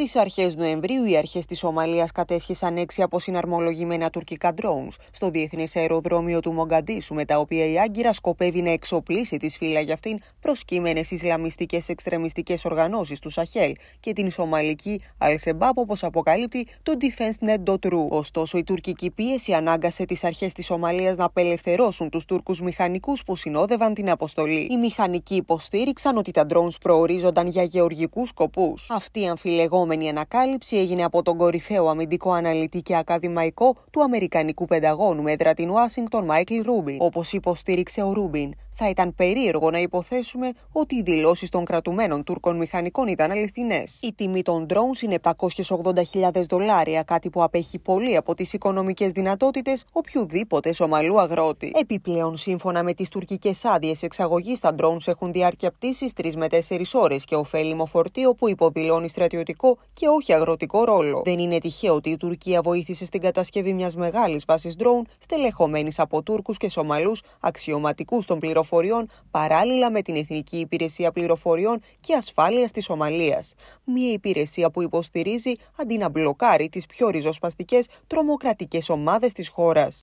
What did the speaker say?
Στις αρχές Νοεμβρίου, οι αρχές της Σομαλία κατέσχεσαν έξι αποσυναρμολογημένα τουρκικά drones στο διεθνές αεροδρόμιο του Μογκαντήσου, με τα οποία η Άγκυρα σκοπεύει να εξοπλίσει τις φύλλα για αυτήν προσκύμενες Ισλαμιστικές εξτρεμιστικές οργανώσεις τους Σαχέλ και την Σομαλική Al-Shabaab, όπως αποκαλύπτει το DefenseNet.ru. Ωστόσο, η τουρκική πίεση ανάγκασε τις αρχές της Σομαλία να απελευθερώσουν τους Τούρκους μηχανικούς που συνόδευαν την αποστολή. Οι μηχανικοί υποστήριξαν ότι τα drones προορίζονταν για γεωργικούς σκοπούς. Αυτή η αμφιλεγόμενη ανακάλυψη έγινε από τον κορυφαίο αμυντικό αναλυτή και ακαδημαϊκό του Αμερικανικού Πενταγώνου με έδρα την Ουάσιγκτον Μάικλ Ρούμπιν. Όπως υποστήριξε ο Ρούμπιν, θα ήταν περίεργο να υποθέσουμε ότι οι δηλώσεις των κρατουμένων Τούρκων μηχανικών ήταν αληθινές. Η τιμή των drones είναι 780.000 δολάρια, κάτι που απέχει πολύ από τις οικονομικές δυνατότητες οποιοδήποτε Σομαλού αγρότη. Επιπλέον, σύμφωνα με τις τουρκικές άδειες εξαγωγής, τα drones έχουν διάρκεια πτήσης 3 με 4 ώρες και ωφέλιμο φορτίο που υποδηλώνει στρατιωτικό και όχι αγροτικό ρόλο. Δεν είναι τυχαίο ότι η Τουρκία βοήθησε στην κατασκευή μιας μεγάλης βάσης drone στελεχωμένης από Τούρκους και Σομαλούς αξιωματικούς των πληροφοριών πληροφοριών παράλληλα με την Εθνική Υπηρεσία Πληροφοριών και Ασφάλειας της Σομαλίας. Μια υπηρεσία που υποστηρίζει αντί να μπλοκάρει τις πιο ριζοσπαστικές τρομοκρατικές ομάδες της χώρας.